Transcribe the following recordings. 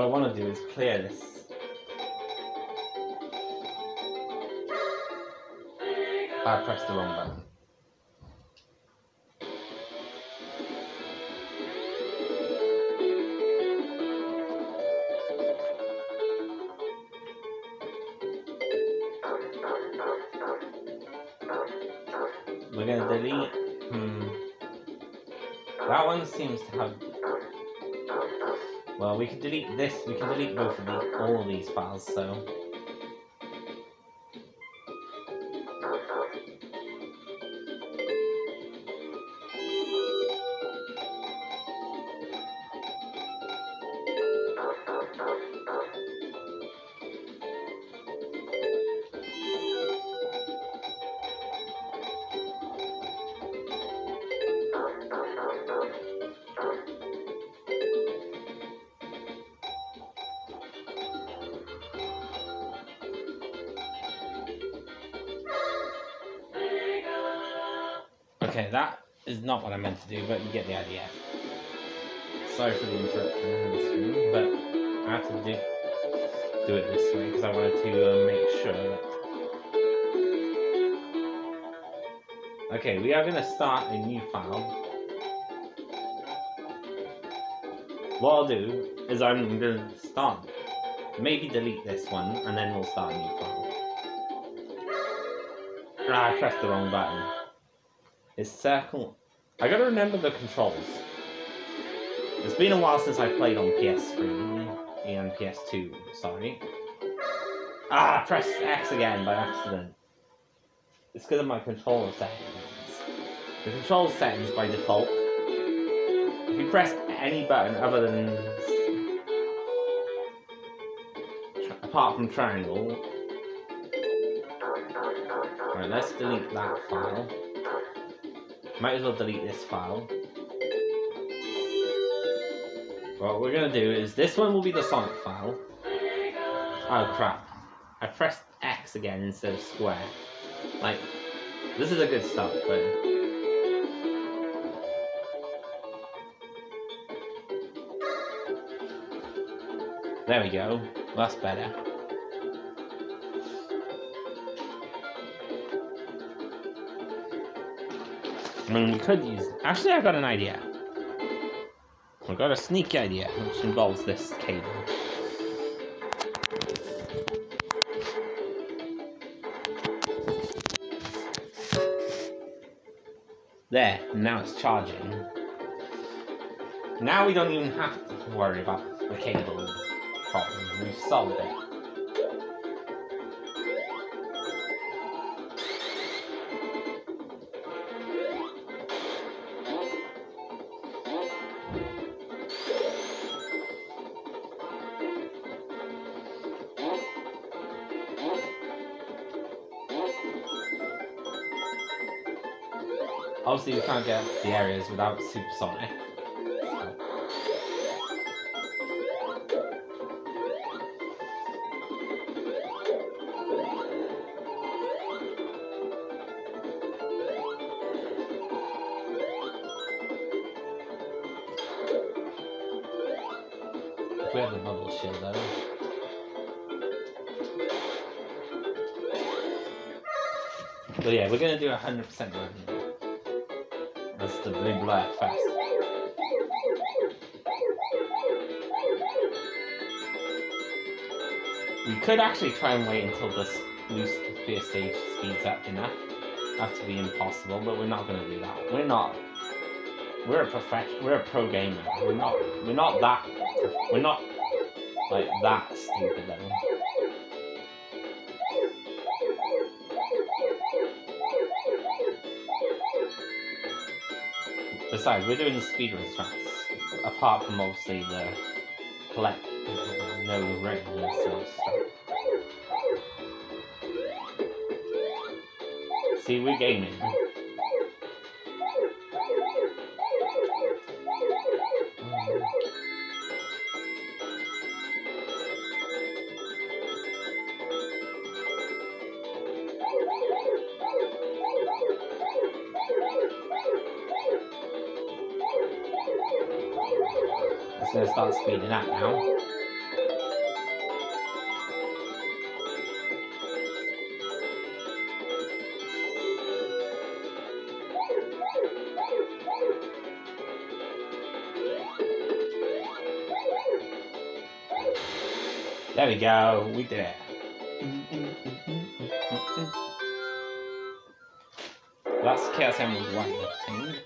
what I want to do is clear this. Ah, I pressed the wrong button. Delete this. We can delete both of the all of these files. So. Meant to do, but you get the idea. Sorry for the interruption but I had to do, do it this way because I wanted to uh, make sure that. Okay, we are going to start a new file. What I'll do is I'm going to start, maybe delete this one, and then we'll start a new file. Ah, I pressed the wrong button It's circle. I gotta remember the controls. It's been a while since I played on PS3 and PS2, sorry. Ah, press X again by accident. It's because of my controller settings. The control settings by default. If you press any button other than apart from triangle. Right, let's delete that file. Might as well delete this file. What we're gonna do is this one will be the Sonic file. Oh crap. I pressed X again instead of square. Like, this is a good start, but... There we go. That's better. I mean, we could use... Actually, I've got an idea. I got a sneaky idea, which involves this cable. There, now it's charging. Now we don't even have to worry about the cable problem. We've solved it. Obviously, you can't get the areas without Super Sonic. Could actually try and wait until this loose stage speeds up enough. That to be impossible, but we're not gonna do that. We're not. We're a professional. We're a pro gamer. We're not. We're not that. We're not like that stupid though. Besides, we're doing the speedrun strats. Apart from obviously the collect no of stuff. We're gaming. It's gonna start speeding up now. There we go. We did it. That's Chaos Emerald weightlifting.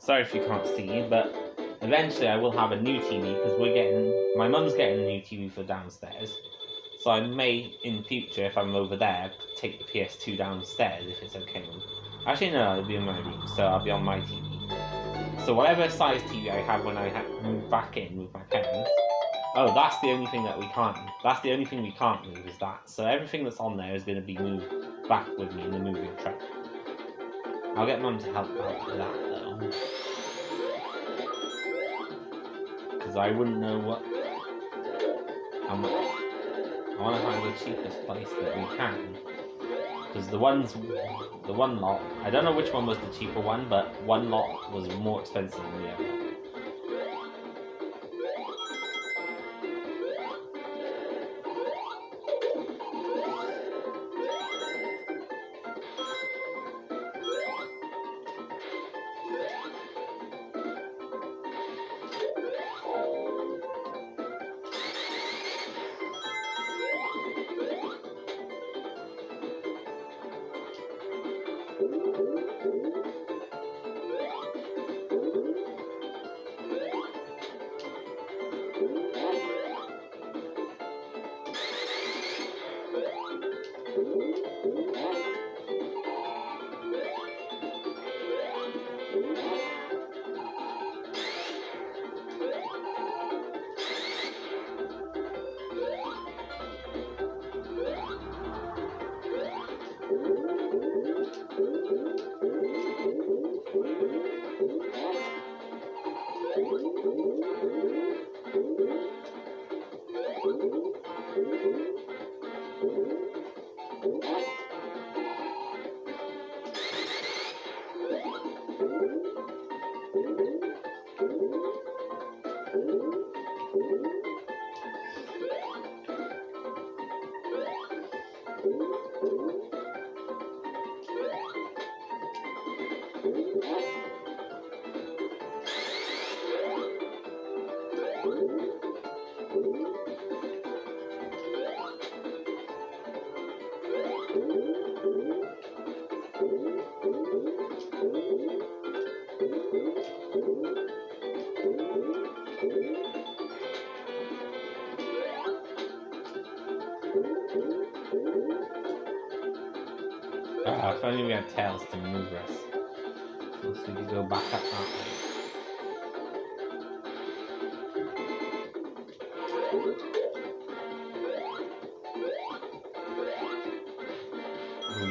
Sorry if you can't see, but eventually I will have a new TV because we're getting. My mum's getting a new TV for downstairs. So I may, in future, if I'm over there, take the PS2 downstairs if it's okay. Actually, no, it'll be in my room, so I'll be on my TV. So whatever size TV I have when I ha move back in with my. Oh, that's the only thing that we can't. That's the only thing we can't move is that. So everything that's on there is going to be moved back with me in the moving truck. I'll get mum to help out with that though. Because I wouldn't know what. How much. I want to find the cheapest place that we can. Because the ones. The one lot. I don't know which one was the cheaper one, but one lot was more expensive than the other.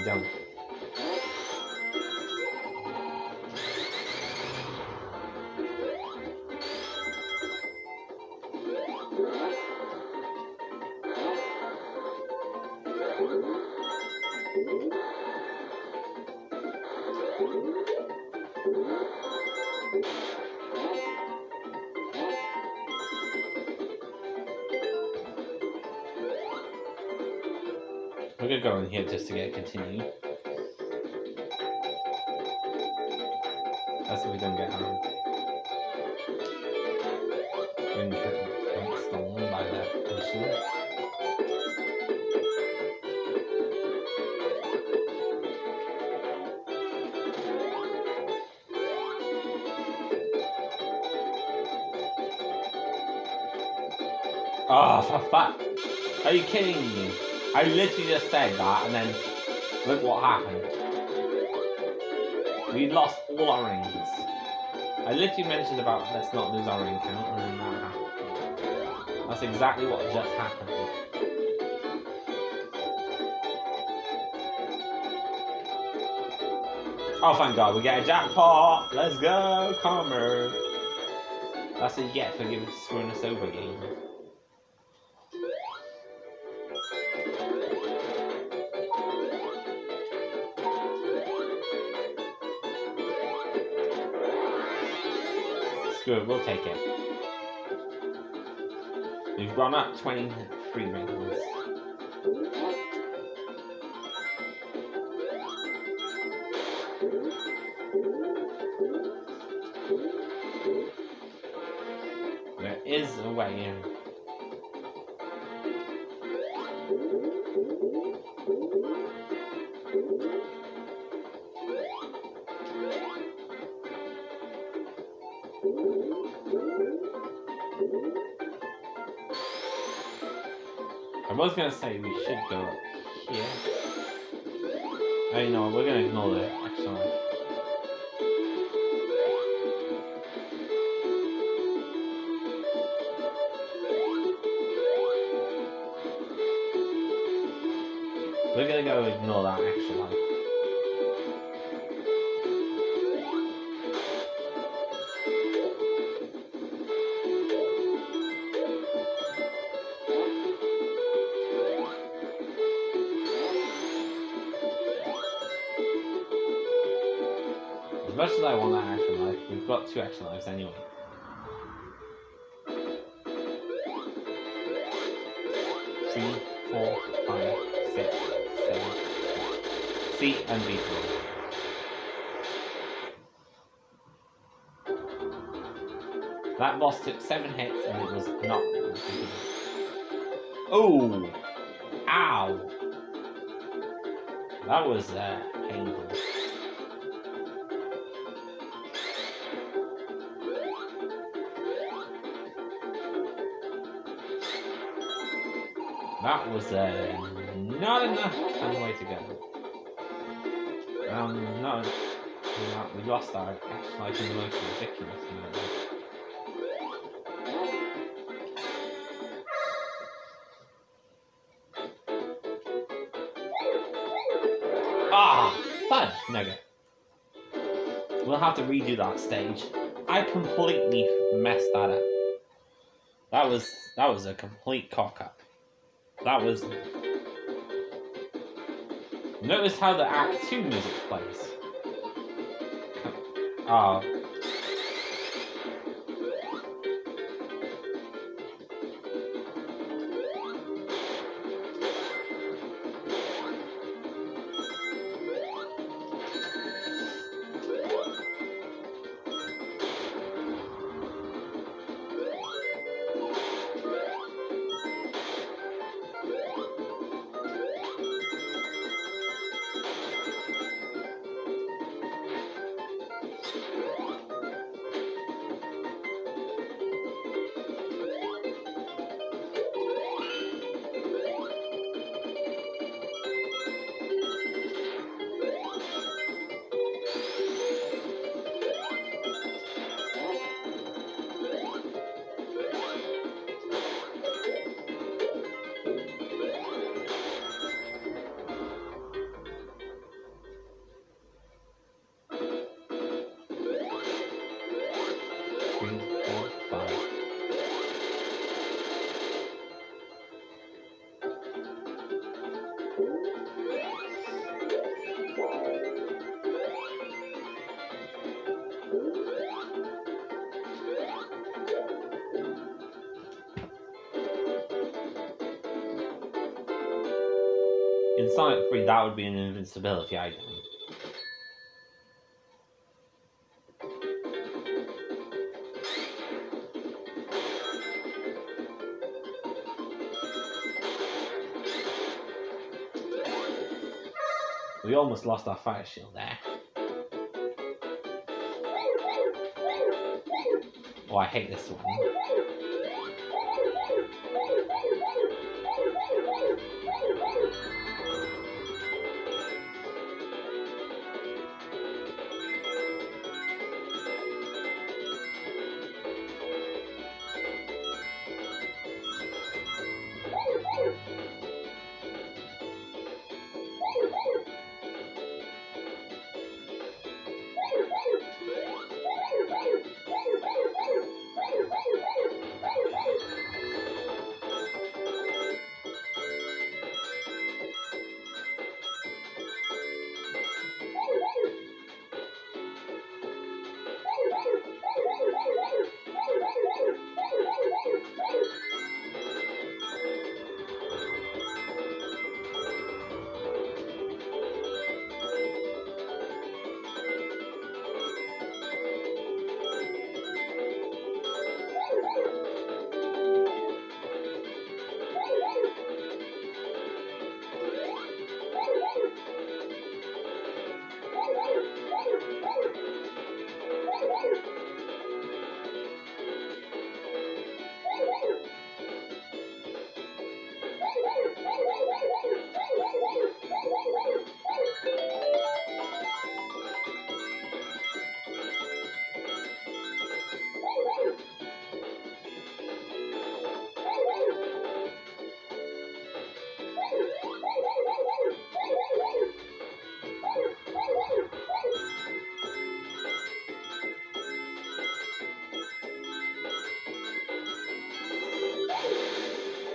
We go in here just to get continued. That's if we don't get harmed. When get stolen by that person. Ah, oh, for fuck! Are you kidding me? I literally just said that, and then look what happened. We lost all our rings. I literally mentioned about let's not lose our ring count, and then that happened. That's exactly what just happened. Oh, thank God, we get a jackpot! Let's go, Karma! That's a for giving screwing us over game. It's good, we'll take it. We've gone up 23 rings. Say uh, two action lives anyway. Three, four, five, six, seven. See, unbeatable. That boss took seven hits and it was not. Oh! Ow! That was uh, painful. That was uh, not enough time way to go. Um, no, we- lost our like in the most ridiculous manner. Ah, fudge nugget. We'll have to redo that stage. I completely messed that up. That was that was a complete cock up. That was. Notice how the Act 2 music plays. Ah. Sonic 3, that would be an invincibility item. We almost lost our fire shield there. Oh, I hate this one. Woo! Woo! Woo!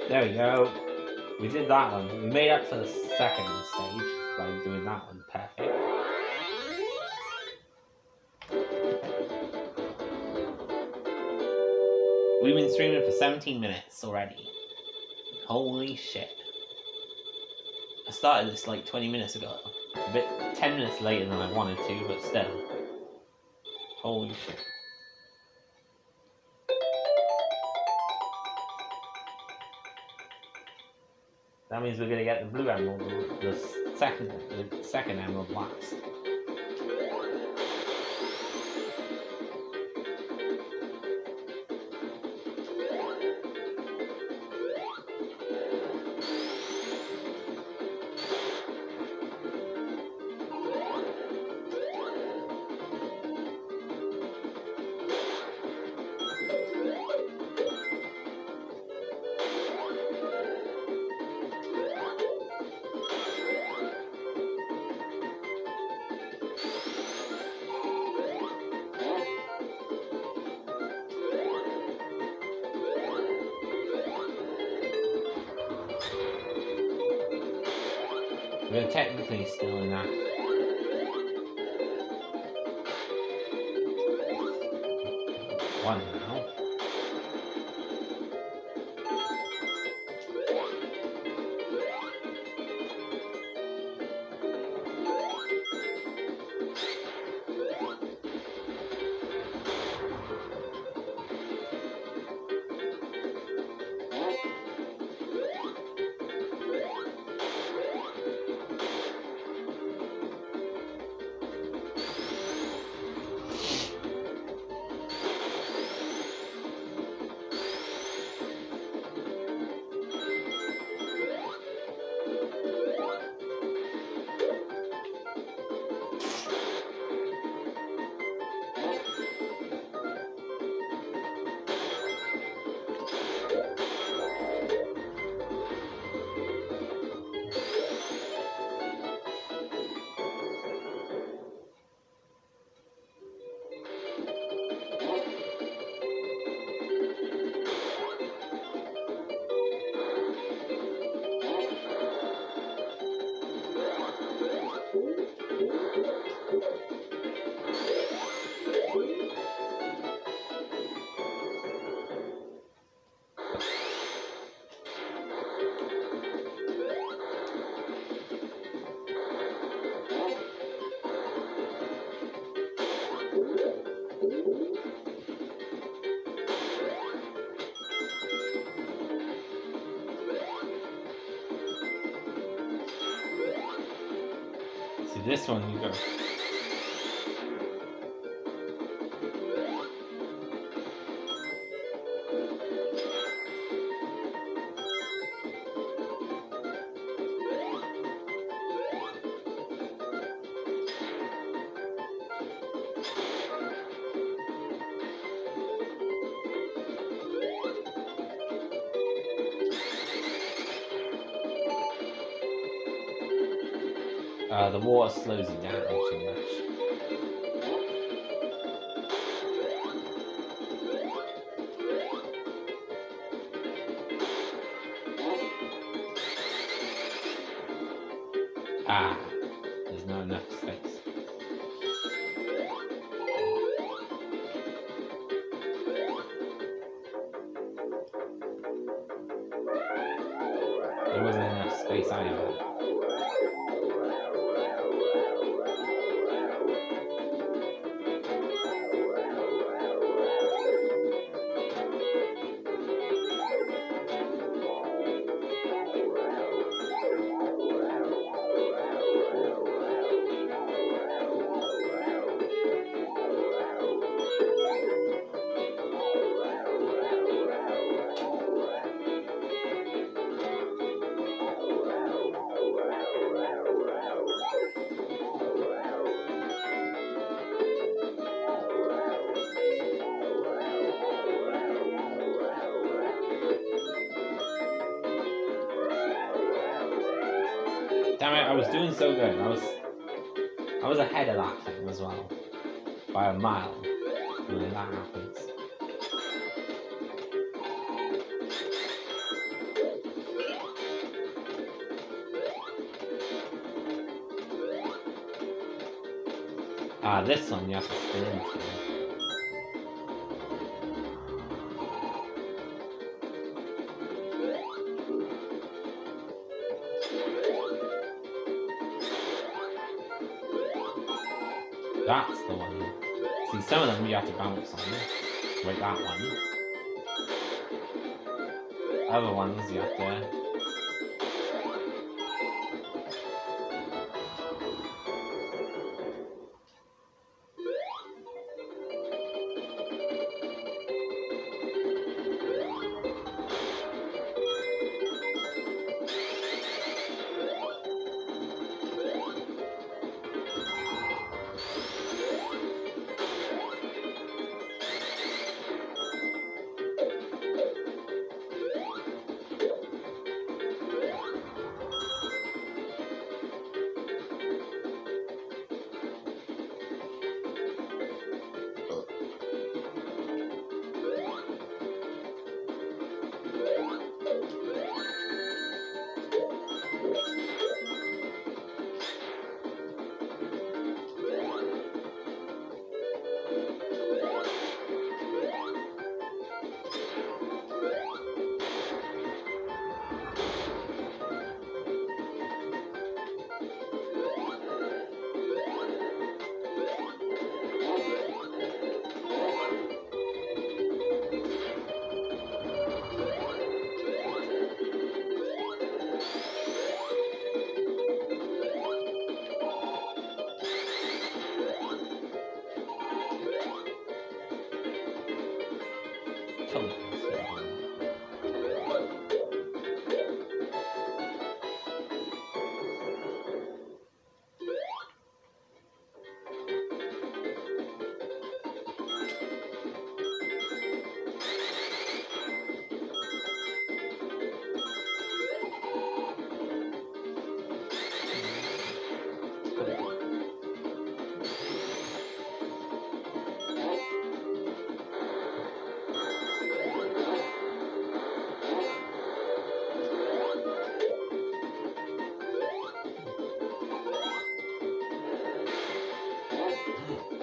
There we go. We did that one. We made up for the second stage by doing that one perfect. We've been streaming for 17 minutes already. Holy shit. I started this like 20 minutes ago. A bit 10 minutes later than I wanted to, but still. Holy shit. That means we're gonna get the blue emerald, the second, the second emerald last. See this one you go. The water slows you down too much. so good. I was I was ahead of that thing as well. By a mile. And then that happens. Ah, this one you have to spin into. Some of them you have to bounce on. Like that one. Other ones you have to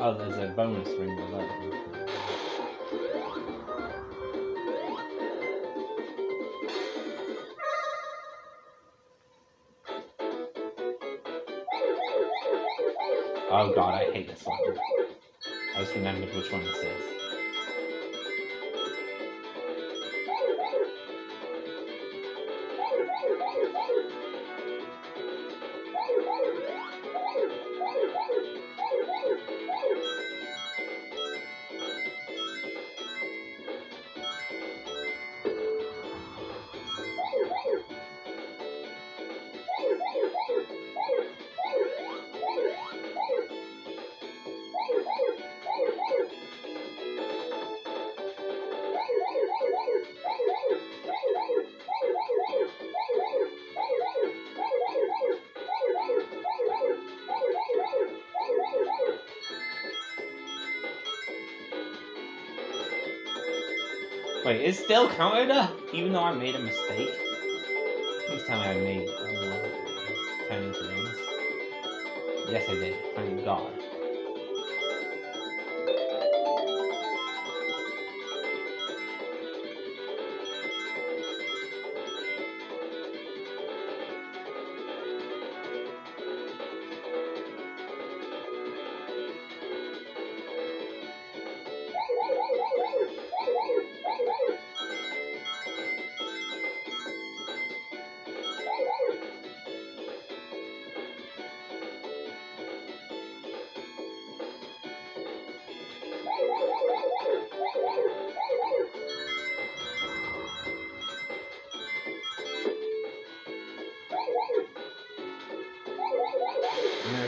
Oh, there's a bonus ring below. Oh god, I hate this one. I just remembered which one this is. Wait, it's still counted even though I made a mistake? Please tell me I made uh, 10 things. Yes, I did. Thank God.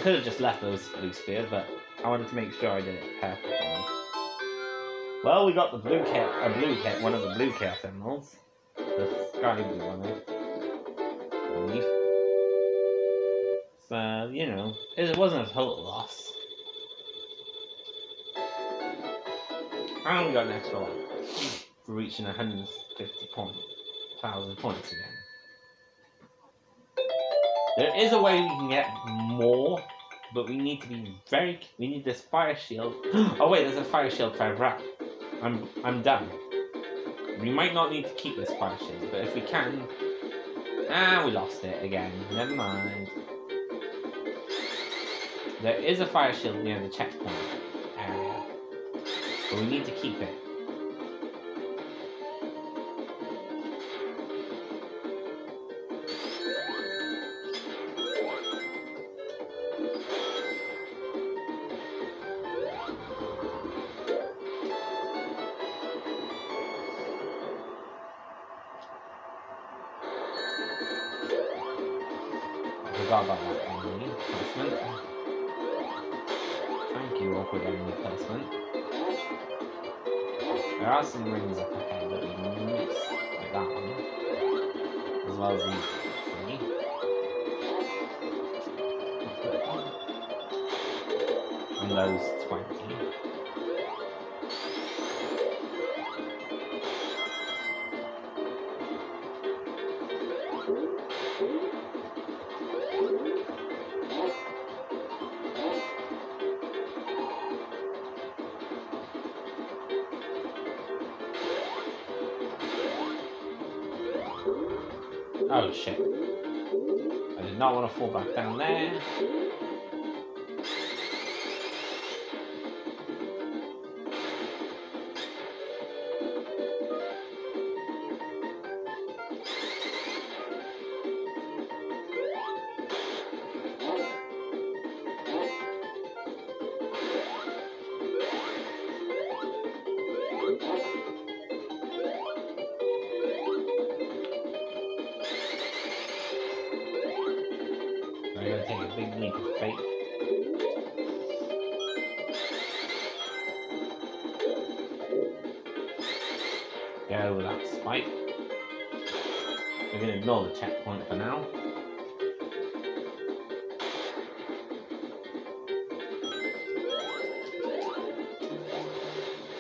Could have just left those blue spheres, but I wanted to make sure I did it perfectly. Well, we got the blue cat, a blue cat, one of the blue cat emeralds. The sky blue one, eh? I So, you know, it wasn't a total loss. I only got an extra one for reaching 150 points, thousand points again. There is a way we can get more but we need to be very. We need this fire shield. oh wait, there's a fire shield further up. I'm I'm done. We might not need to keep this fire shield, but if we can, ah, we lost it again. Never mind. There is a fire shield near the checkpoint area, but we need to keep it. Want to fall back down there. Checkpoint for now.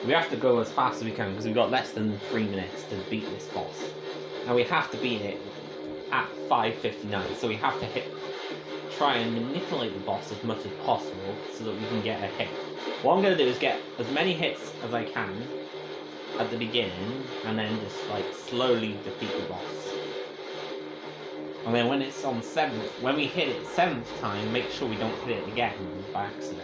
We have to go as fast as we can because we've got less than three minutes to beat this boss. Now we have to beat it at 5.59, so we have to hit try and manipulate the boss as much as possible so that we can get a hit. What I'm going to do is get as many hits as I can at the beginning and then just like slowly defeat the boss. And then when it's on seventh, when we hit it seventh time, make sure we don't hit it again by accident.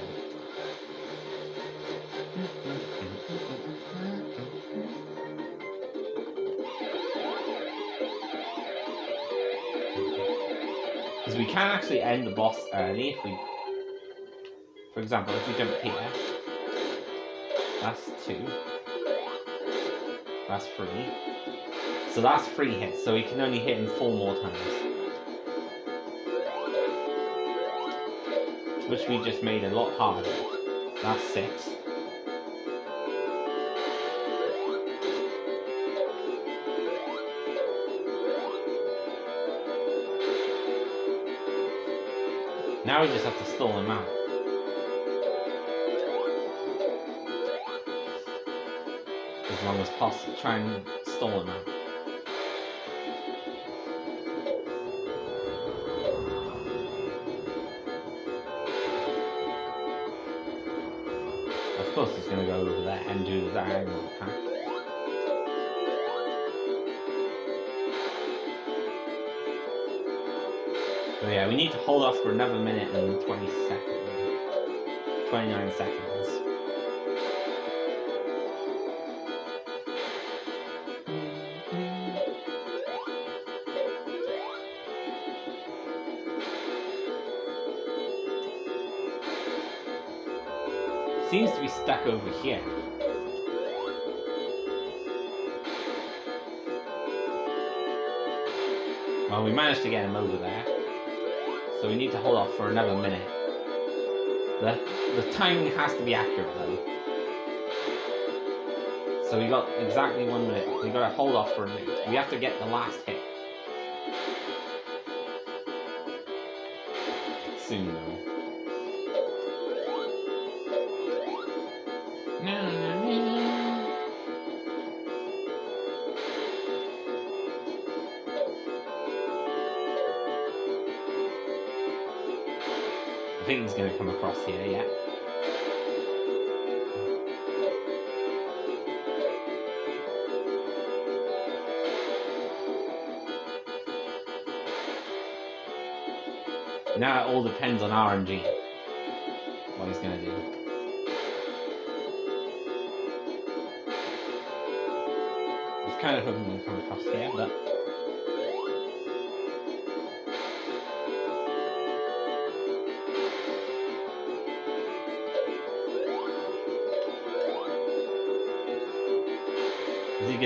Because we can actually end the boss early if we... For example, if we jump here, that's two. That's three. So that's three hits, so we can only hit him four more times. Which we just made a lot harder. That's six. Now we just have to stall him out. As long as possible. Try and stall him out. Course he's gonna go over there and do the diagonal attack. So yeah, we need to hold off for another minute and 20 seconds. 29 seconds. Seems to be stuck over here. Well, we managed to get him over there. So we need to hold off for another minute. The, the timing has to be accurate though. So we got exactly one minute. We gotta hold off for a minute. We have to get the last hit. Come across here, yeah. Now it all depends on RNG. What he's gonna do. It's kind of hoping to come across here, but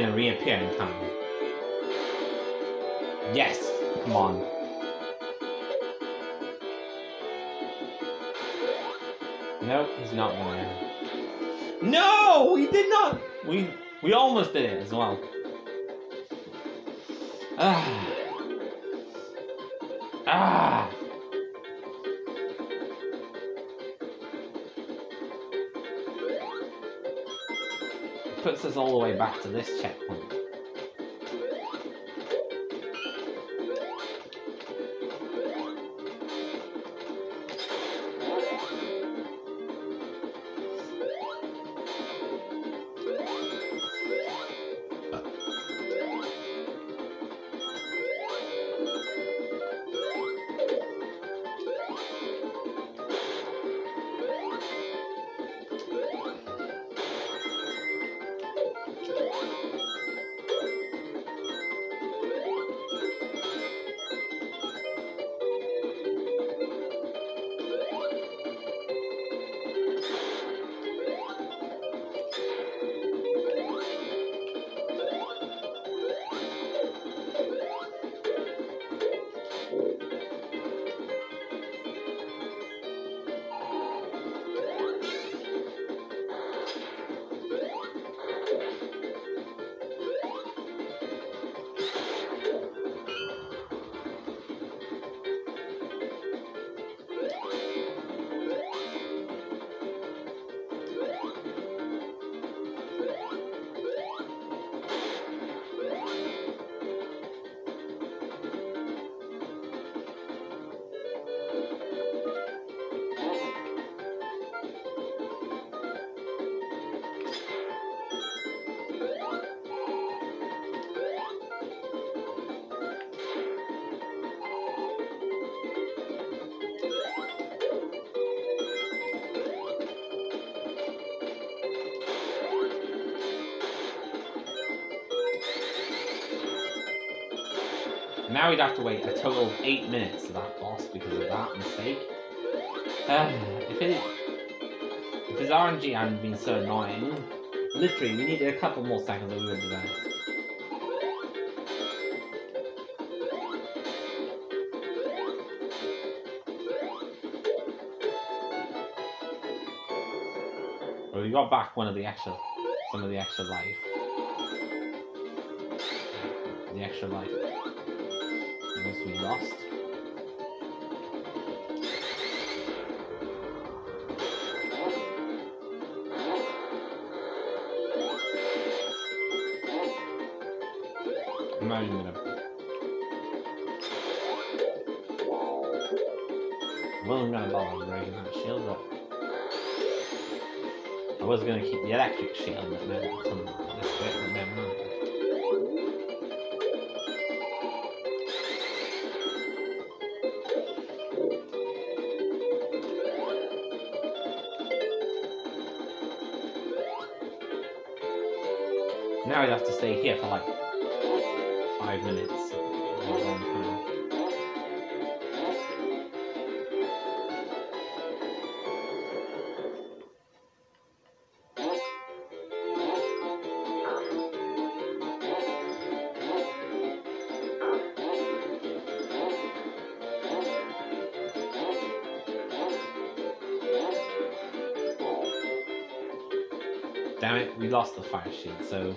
gonna reappear in time? Yes! Come on. Nope, he's not gonna. No! We did not! We we almost did it as well. Ah. Puts us all the way back to this checkpoint. Now we'd have to wait a total of eight minutes for that boss because of that mistake. Uh, if it if his RNG hadn't been so annoying, literally we needed a couple more seconds and we would done it. Well, we got back one of the extra, some of the extra life. The extra life. Unless we lost. I'm not gonna. wasn't gonna bother that shield, but I was gonna keep the electric shield, but it's on this bit, but. Now we have to stay here for like five minutes. Damn it, we lost the fire shield, so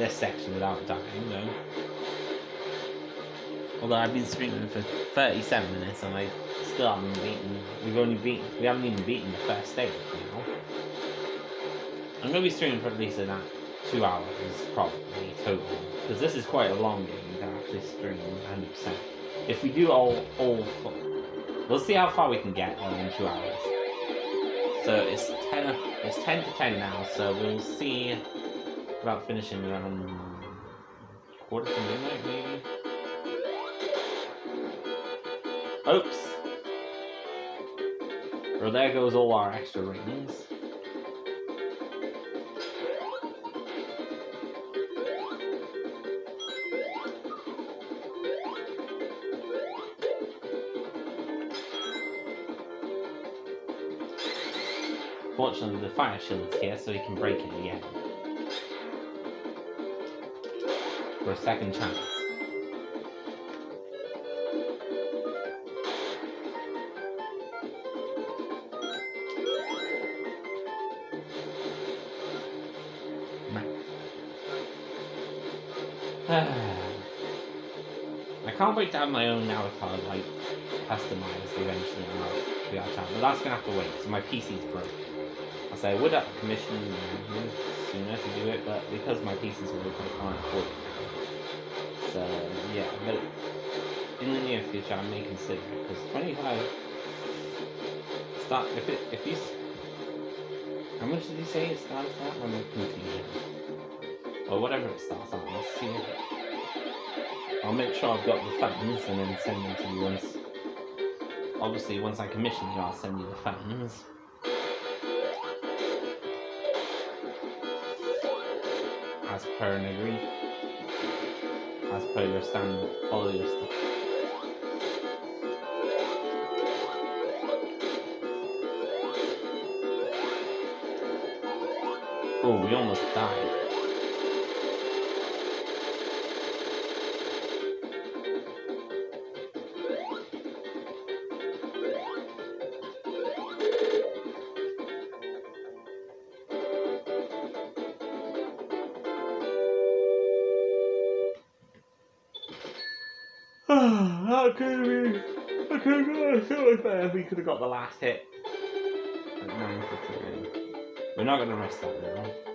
this section without dying, though. Although I've been streaming for 37 minutes and I still haven't beaten. We've only beaten. We haven't even beaten the first stage now. I'm gonna be streaming for at least that two hours probably total because this is quite a long game to actually stream 100. percent If we do all all, we'll see how far we can get in two hours. So it's 10. It's 10 to 10 now. So we'll see about finishing around quarter to midnight maybe. Oops. Well, there goes all our extra rings. Fortunately, the fire shield's here, so he can break it again. For a second chance. I can't wait to have my own avatar, like, customized eventually on our VR channel, but that's gonna have to wait, because my PC's broke. I say I would have commissioned sooner to do it, but because my PC's broke, I can't afford it. So, yeah, but in the near future, I may consider it, because 25... Start, if it, if you... How much did you say it starts at? I'm confused or whatever it starts on. Let's see. I'll make sure I've got the funds and then send them to you once. Obviously, once I commission you, I'll send you the funds. As per an agree. As per your standard. Follow your stuff. Oh, we almost died. We could have got the last hit. At 9.53. We're not going to risk that now.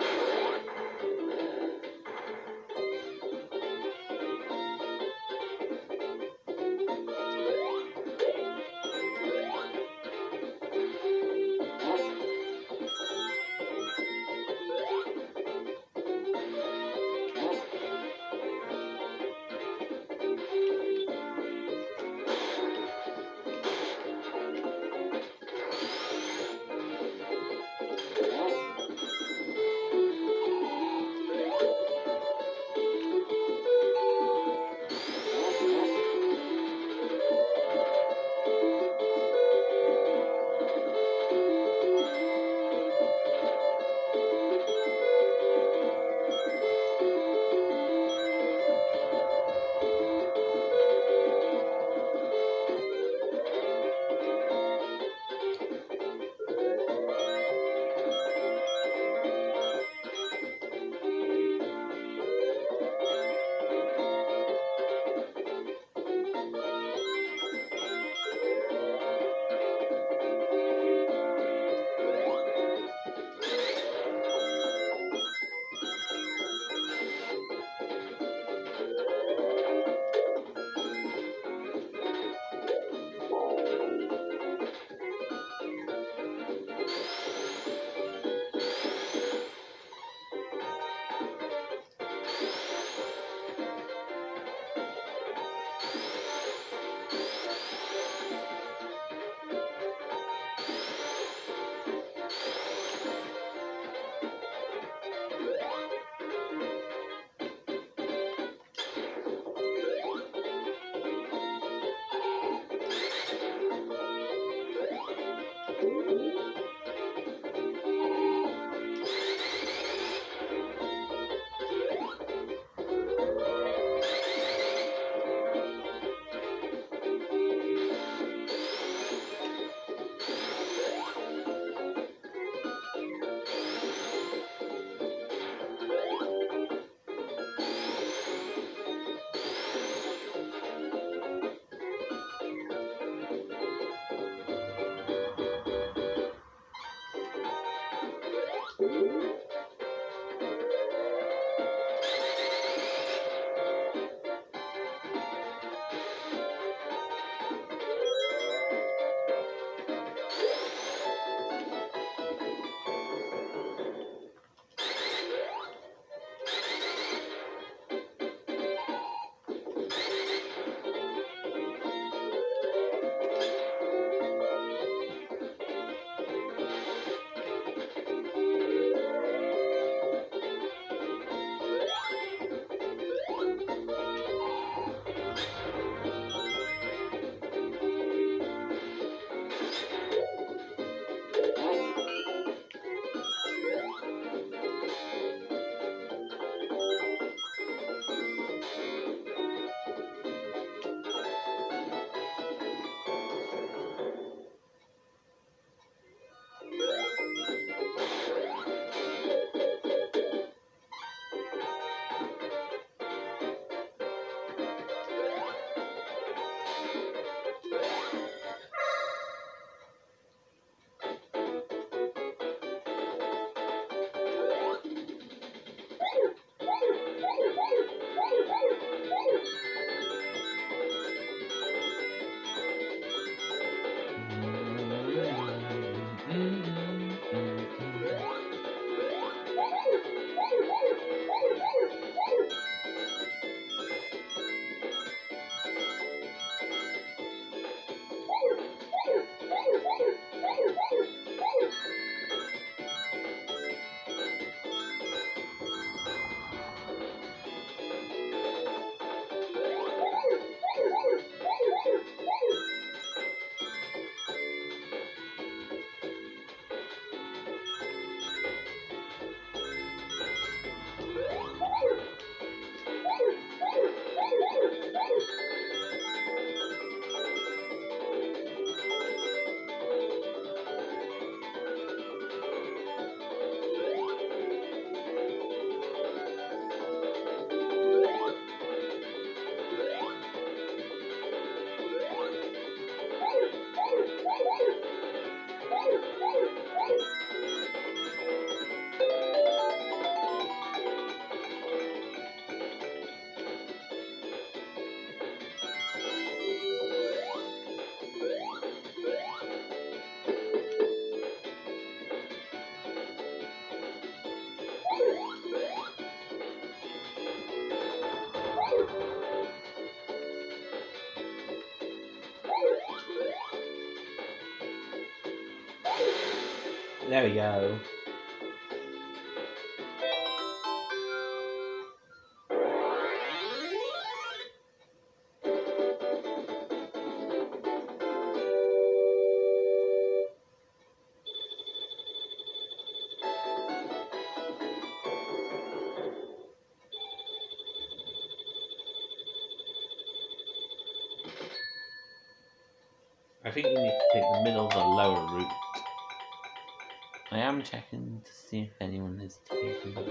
There we go. I think you need to take the middle of the lower route. I am checking to see if anyone is taking the.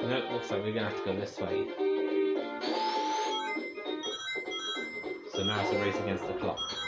No, it looks like we're gonna have to go this way. So now it's a race against the clock.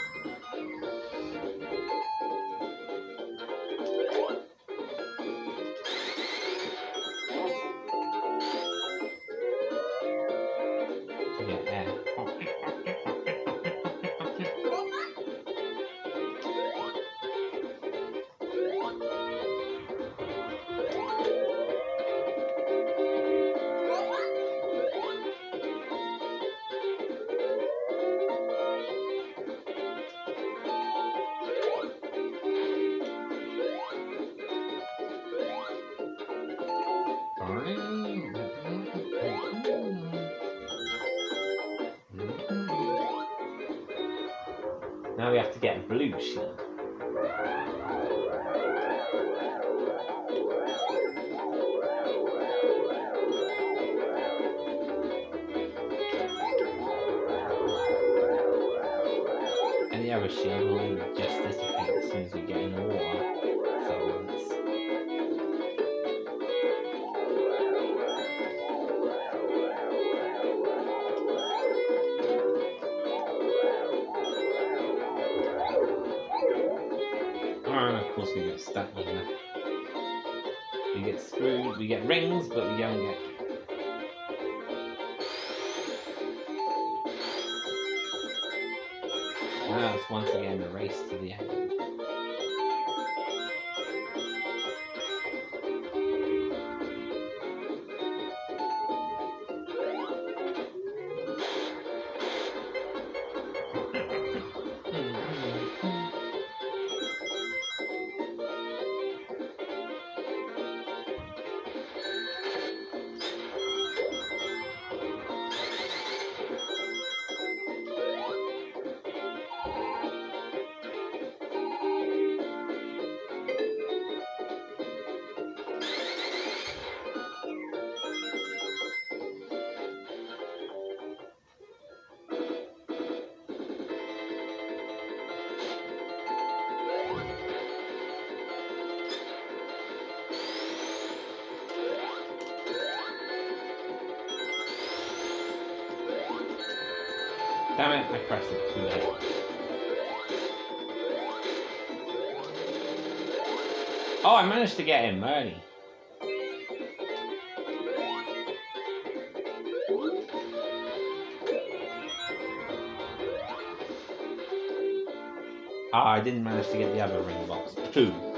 Once I pressed it too late. Oh, I managed to get him early. Ah, I didn't manage to get the other ring box. Two.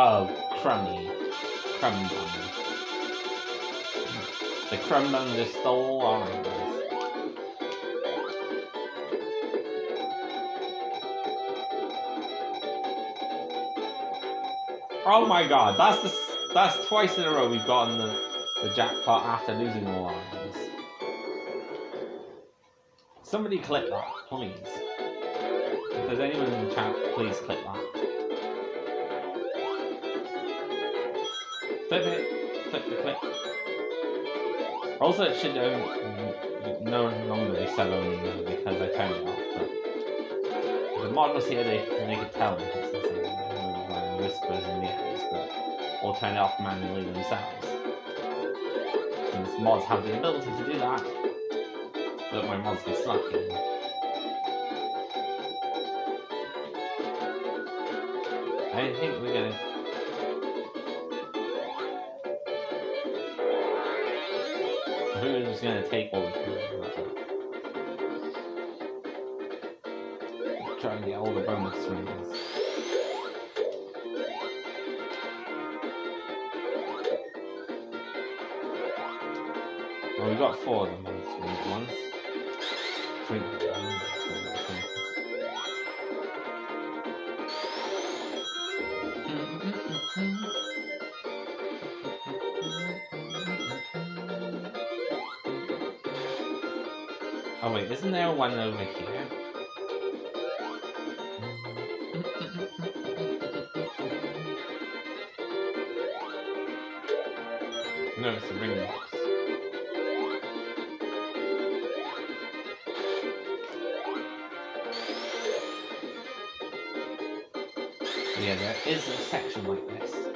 Oh, crummy. Crumb bun. The crumb bun just stole numbers. Oh my god, that's the that's twice in a row we've gotten the, the jackpot after losing all our numbers. Somebody clip that, please. If there's anyone in the chat, please clip that. Flip it. click, click. Also, it should um, no longer be set only because I turned it off. But the mod was here, they, they could tell me because there's uh, whispers in the ears, but or turn it off manually themselves. Since mods have the ability to do that, but my mods be slacking. I think we're gonna just gonna take all the Try and get all the bonus rings. Well, we got four of them bonus rings once. Three. Isn't there one over here? No, it's a ring box. Yeah, there is a section like this.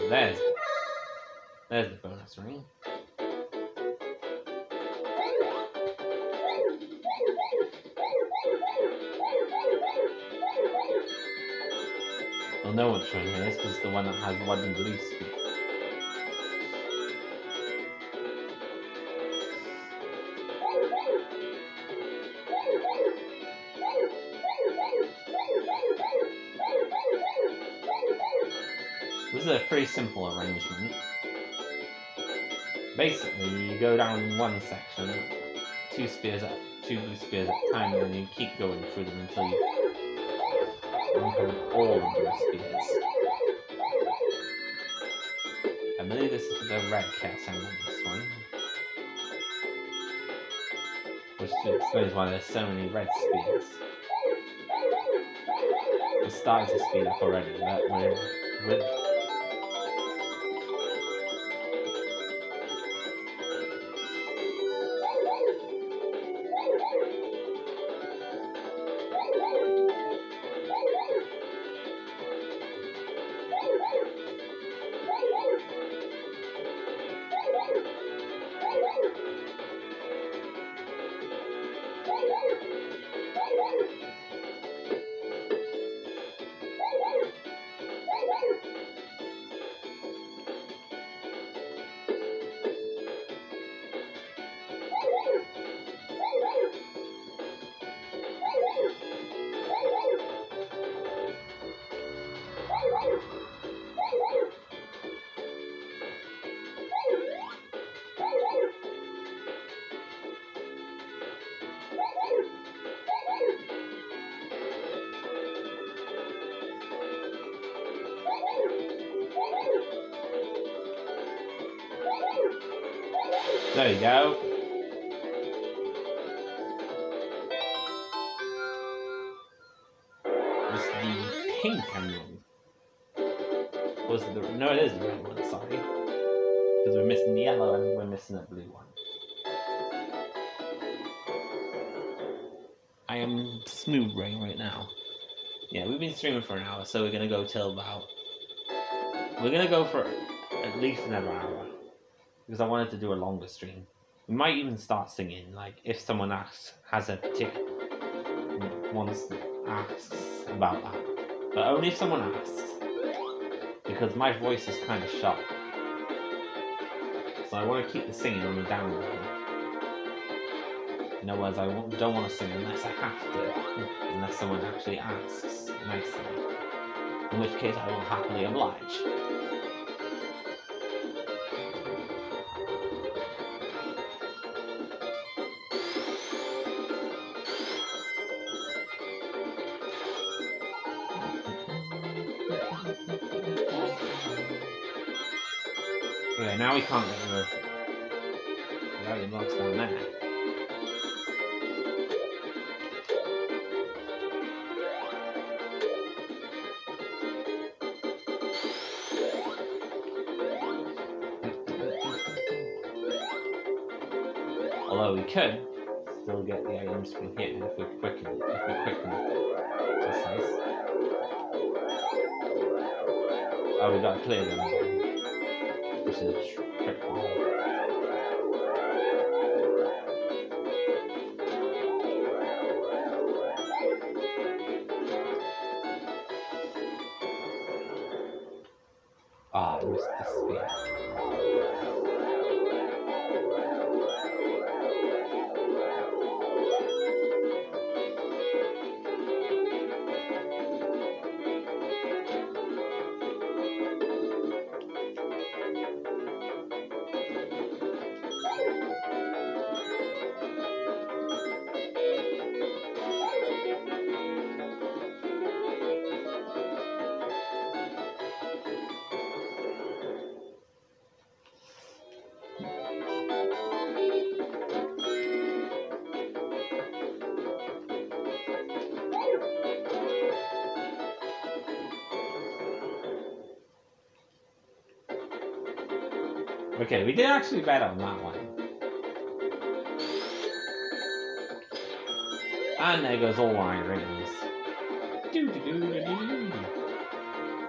There's there's the bonus ring. You'll know which one it is because the one that has red and blue speed. Pretty simple arrangement. Basically, you go down one section, two spheres at two blue spheres at a time, and then you keep going through them until you uncover all of those spheres. I believe this is the red cat sound on this one. Which explains why there's so many red spheres. It's starting to speed up already, but we're with so we're gonna go till about. We're gonna go for at least another hour because I wanted to do a longer stream. We might even start singing, like if someone asks, has a tick, wants asks about that, but only if someone asks, because my voice is kind of sharp. So I want to keep the singing on the down low. In other words, I don't want to sing unless I have to, unless someone actually asks nicely. In which case, I will happily oblige. Okay, now we can't get the the other blocks down there. Could still get the items from here if we quicken if we quicken just nice. Oh we gotta clear them which is a trick. Ah, it was the spear. Okay, we did actually bet on that one. And there goes all my rings.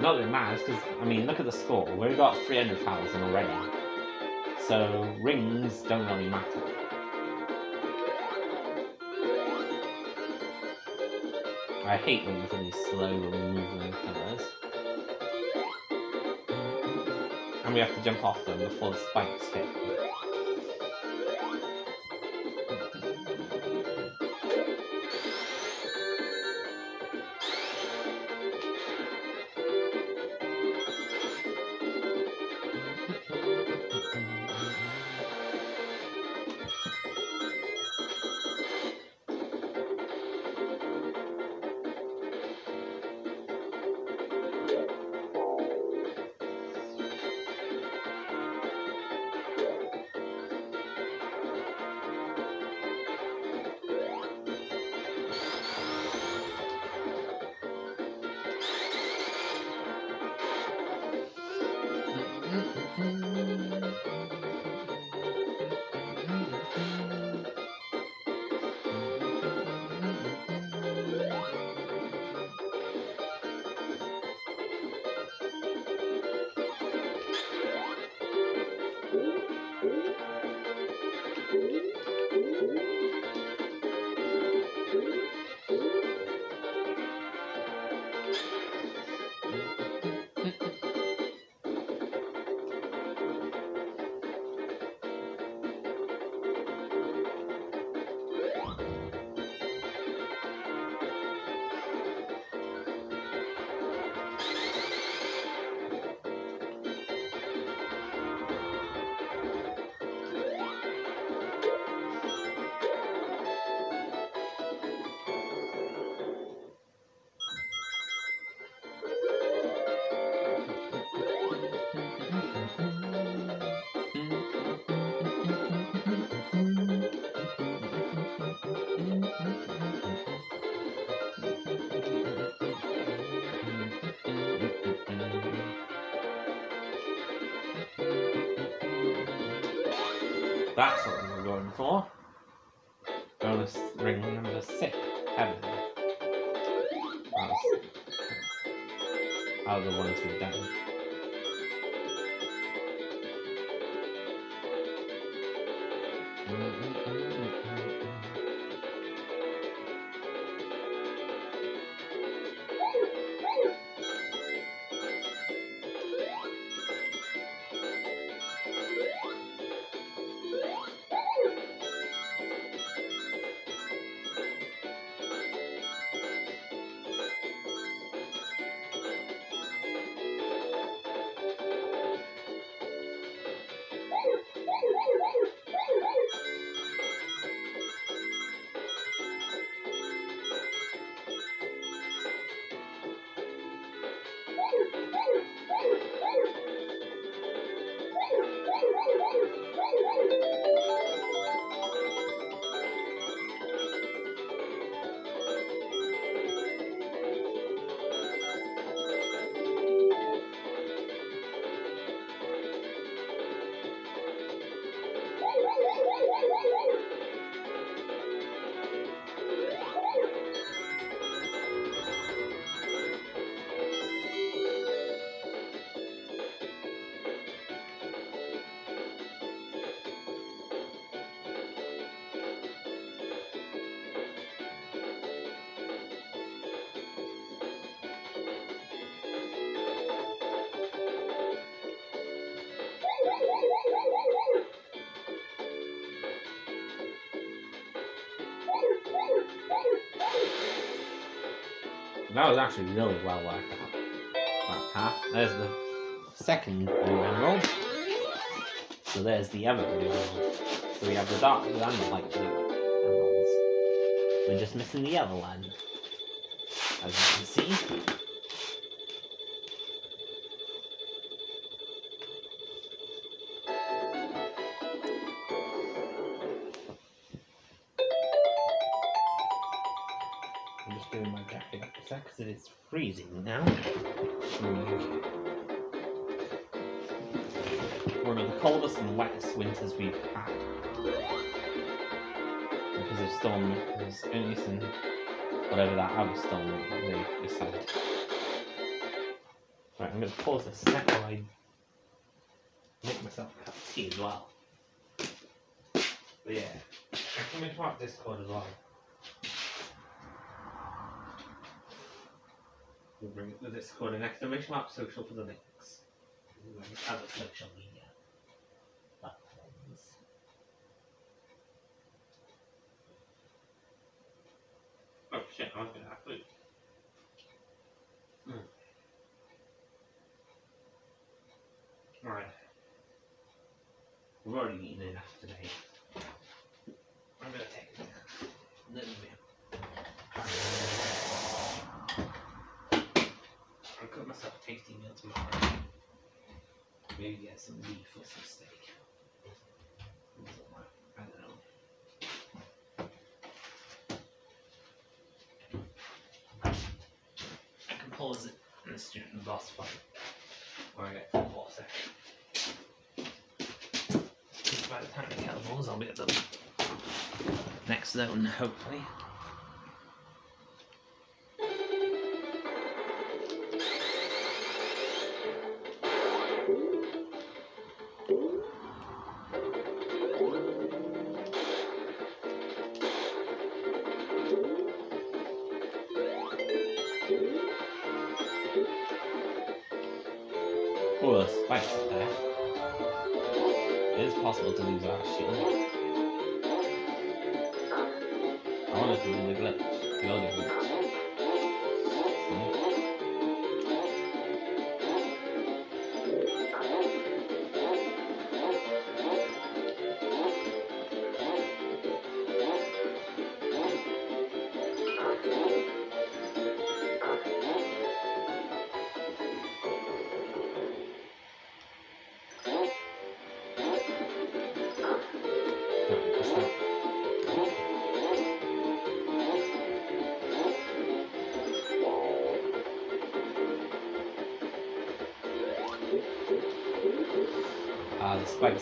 Not that it matters, because, I mean, look at the score. We've got 300,000 already. So, rings don't really matter. I hate when these slow moving colours. We have to jump off them before the spikes hit. That's what we were going for. Bonus ring number six. Heaven. That was, how the ones we've done. That was actually really well worked out. That path. There's the second blue emerald. So there's the other blue emerald. So we have the dark blue and the light blue emeralds. We're just missing the other one. As you can see. I'm just doing my jacket because it is freezing now. One of the coldest and wettest winters we've had. Because of storm Eunice and whatever that other storm they decided. Right, I'm going to pause this sec while I make myself a cup of tea as well. But yeah, I'm coming to our Discord as well. We'll bring the Discord and exclamation mark social for the links. Other social media platforms. Oh shit, I was gonna have food. Mm. Alright. We've already eaten enough today. I'm gonna take a little bit. I'll cook myself a tasty meal tomorrow. Maybe get I don't can pause it in the student boss fight. Where I get the boss section. By the time I get the balls, I'll be at the next zone, hopefully.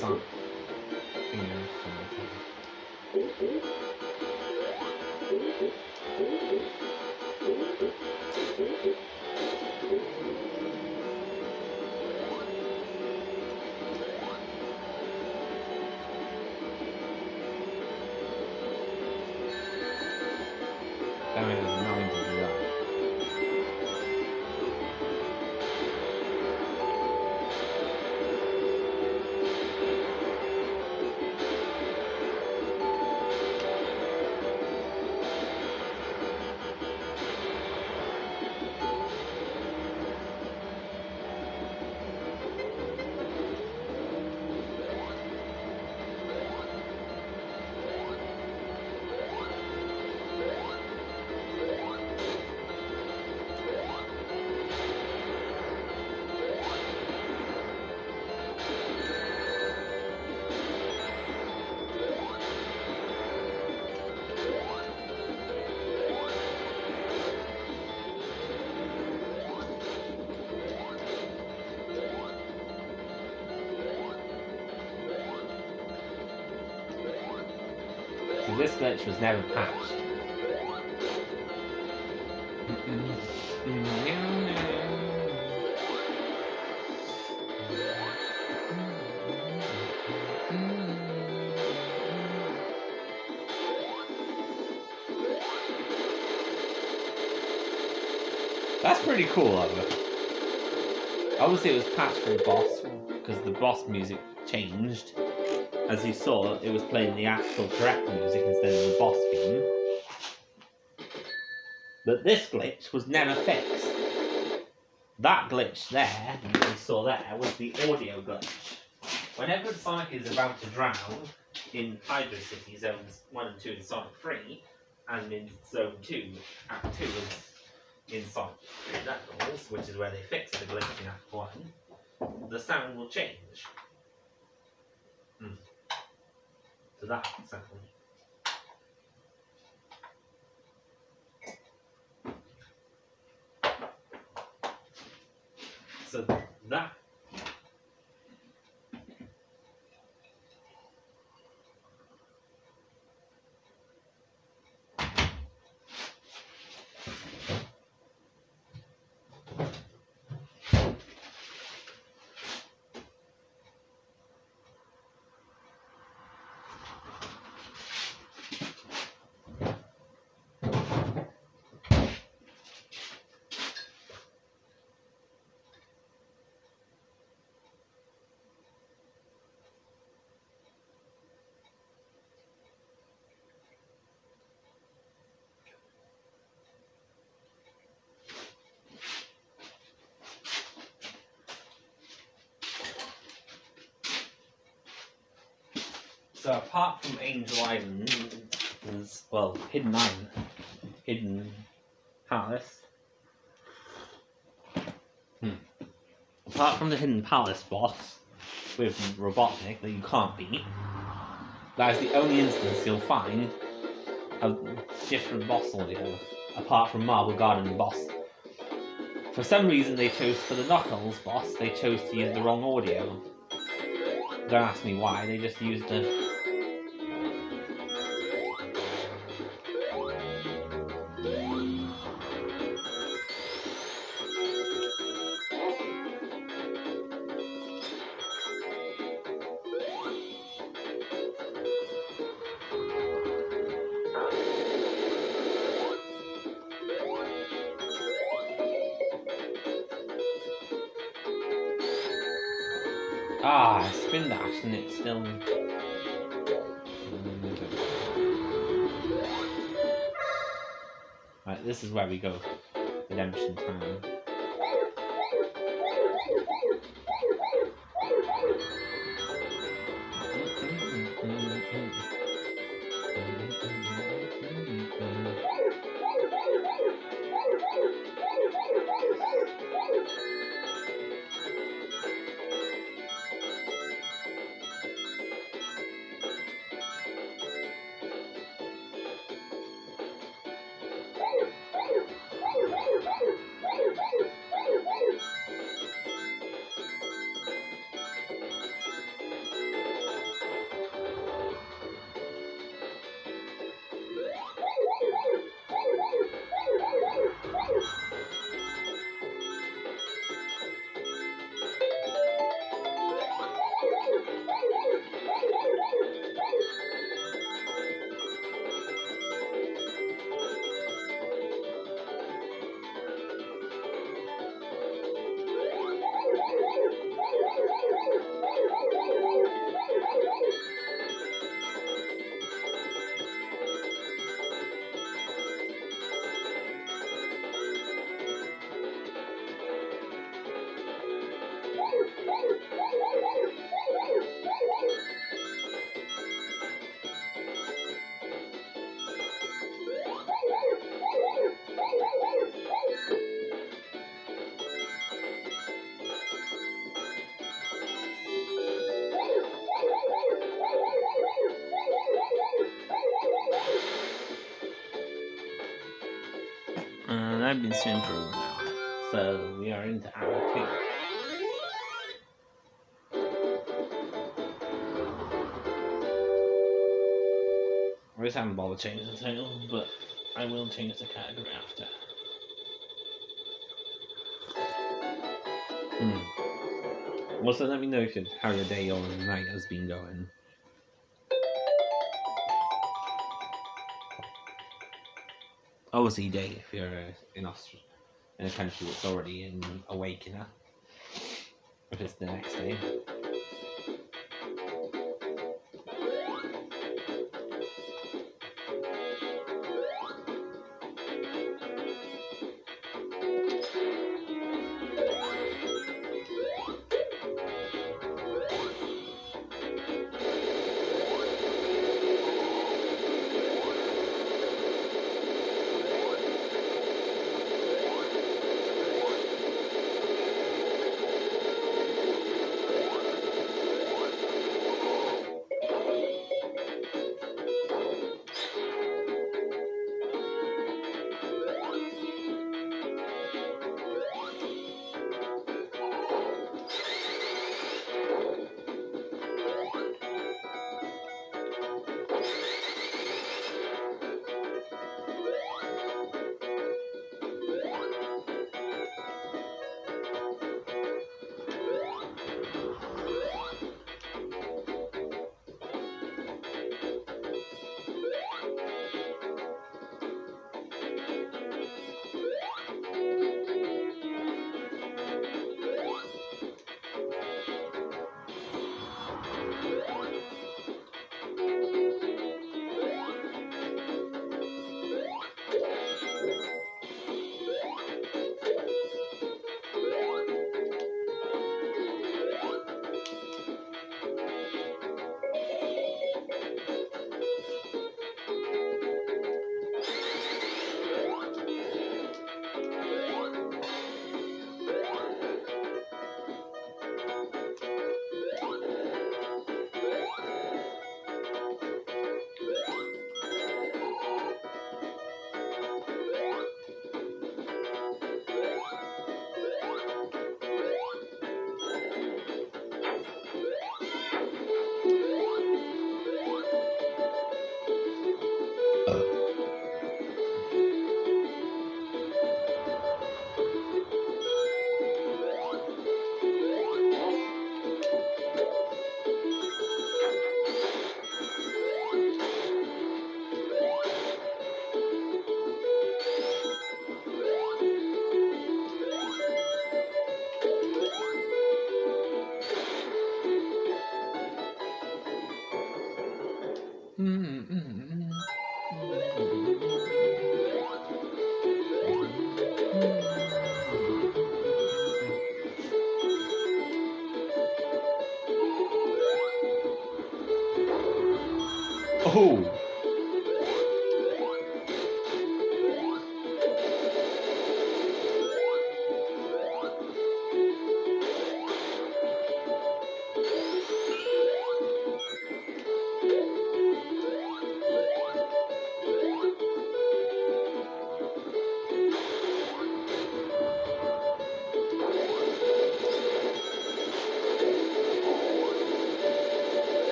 Ah, this glitch was never patched. That's pretty cool it. Obviously it was patched for the boss, because the boss music changed as you saw, it was playing the actual correct music instead of the boss theme. But this glitch was never fixed. That glitch there, that you saw there, was the audio glitch. Whenever Sonic is about to drown in Hydro City Zones 1 and 2 in Sonic 3, and in Zone 2, Act 2 is in Sonic 3 Knuckles, which is where they fixed the glitch in Act 1, the sound will change. Hmm to that exactly. So that So apart from Angel Island, there's well Hidden Island, Hidden Palace. Hmm. Apart from the Hidden Palace boss with Robotnik that you can't beat, that is the only instance you'll find a different boss audio, apart from Marble Garden boss. For some reason they chose for the Knuckles boss, they chose to use the wrong audio. Don't ask me why, they just used the Right, this is where we go. Redemption time. I've been streaming for an hour. So we are into hour two. I just haven't bothered changing the title, but I will change the category after. Hmm. Also, let me know if you, how your day or night has been going. Obviously, day if you're uh, in Australia, in a country that's already in awakener. If it's the next day.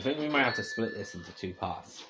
I think we might have to split this into two parts.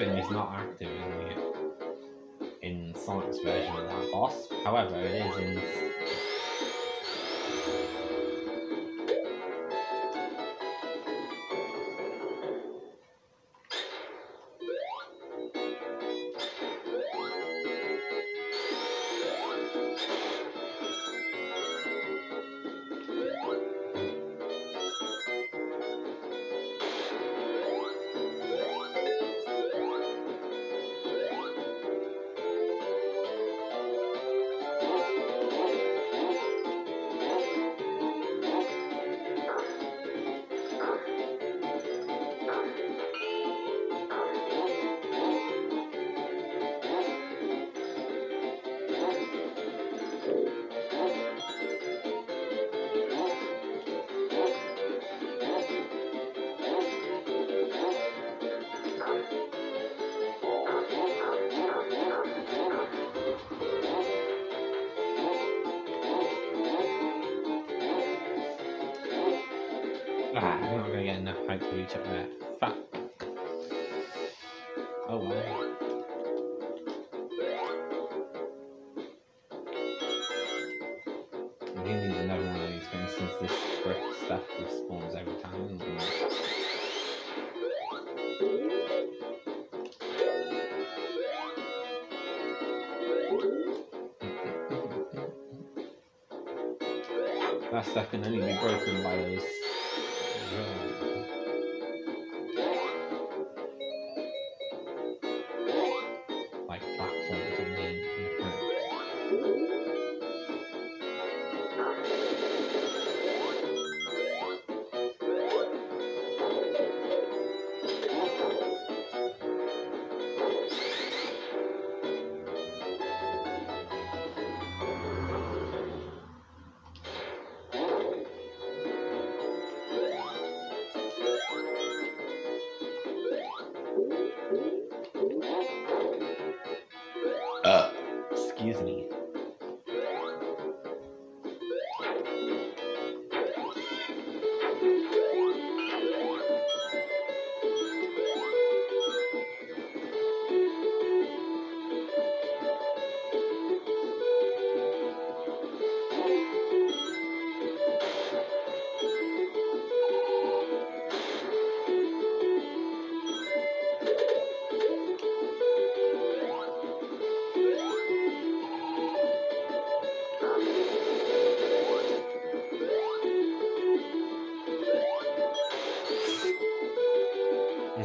This is not active in the in Sonic's version of that boss. However, it is in. Can only be broken by those.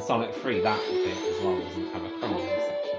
Sonic 3, that bit as well doesn't have a section.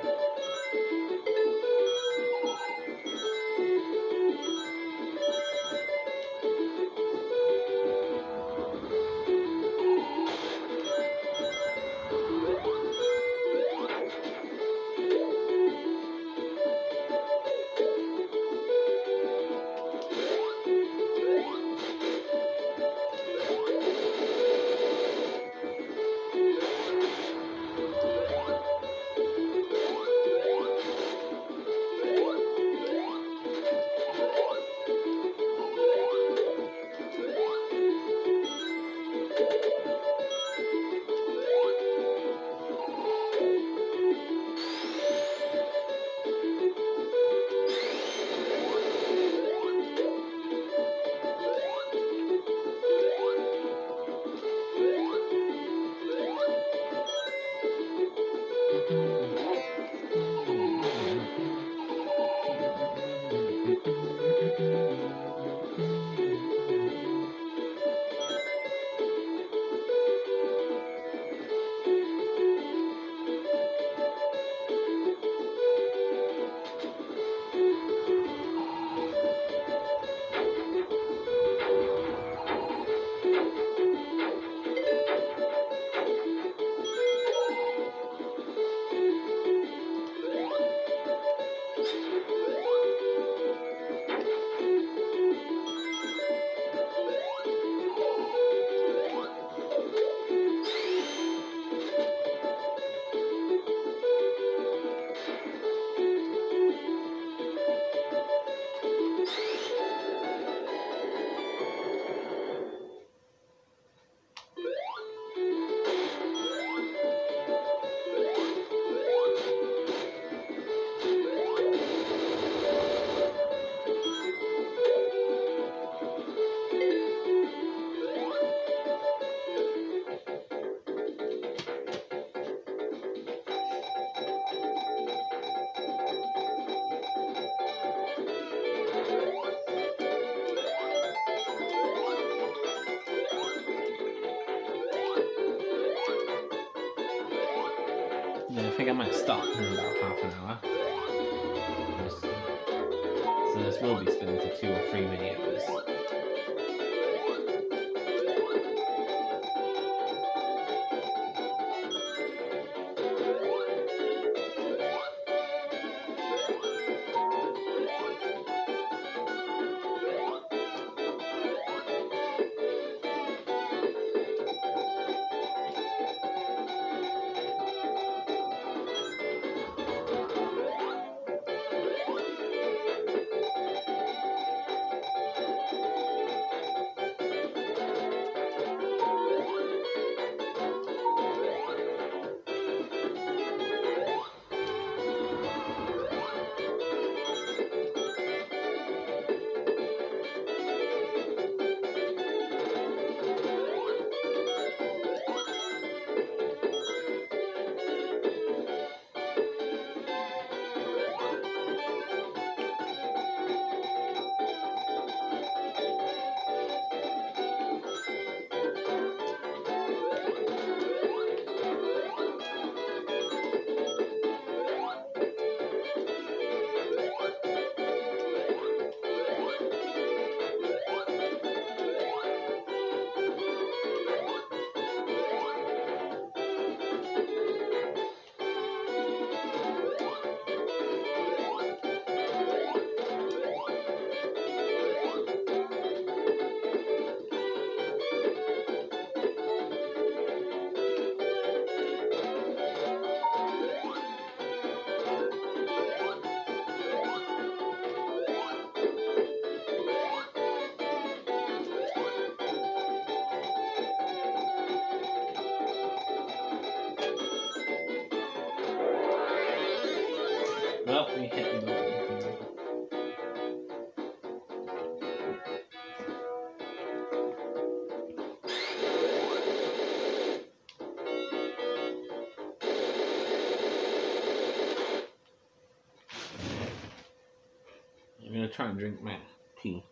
Gonna try and drink my tea.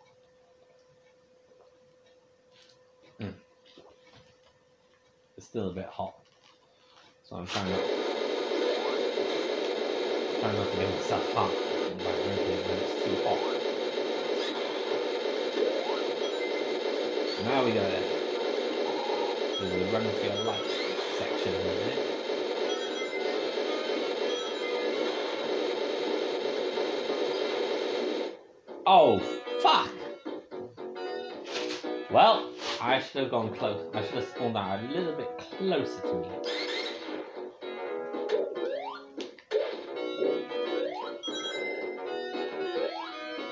Mm. It's still a bit hot, so I'm trying not trying not to get myself hot by drinking it when it's too hot. Now we it. There's a run for your life section in a Oh, fuck! Well, I should have gone close. I should have spawned out a little bit closer to me.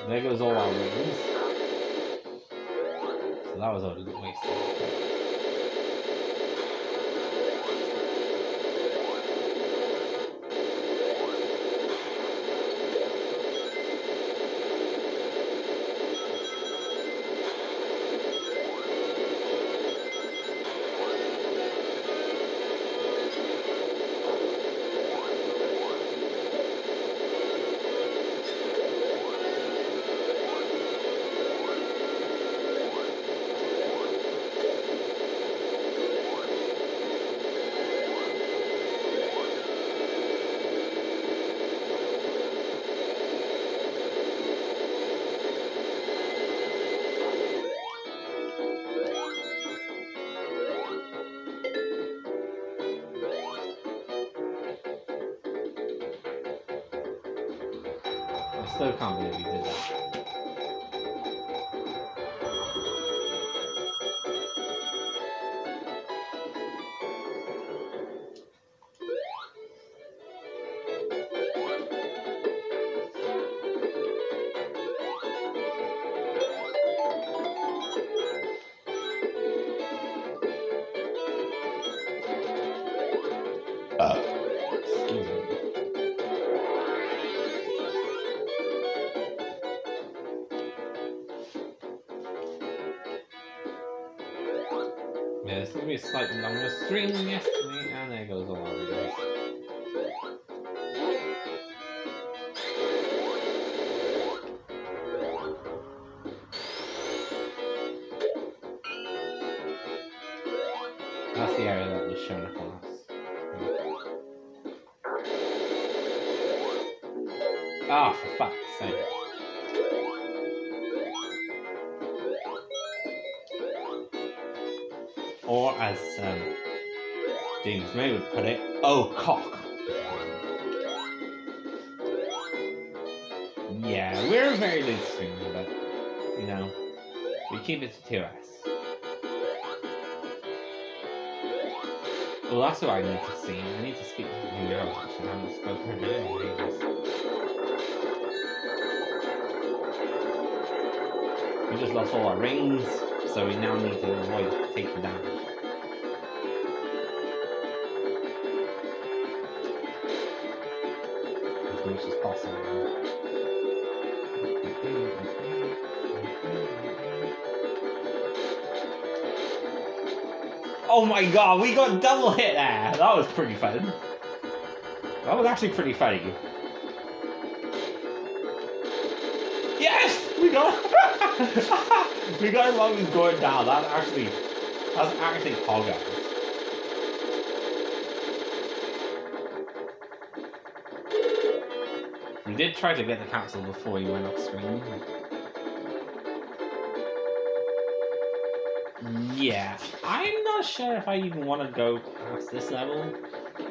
There goes all our wins. So that was a waste. I still can't believe A slightly longer stream James May would put it, oh cock. Yeah, we're a very loose streamer, but you know, we keep it to 2S. Well, that's what I need to see. I need to speak to the girl. Actually, I haven't spoken to her in ages. We just lost all our rings, so we now need to avoid taking damage. Oh my god, we got double hit there! That was pretty fun. That was actually pretty funny. Yes! We got We got while we was going down. That's actually that's actually Hogger. We did try to get the capsule before you went off screen. Yeah, I'm not sure if I even want to go past this level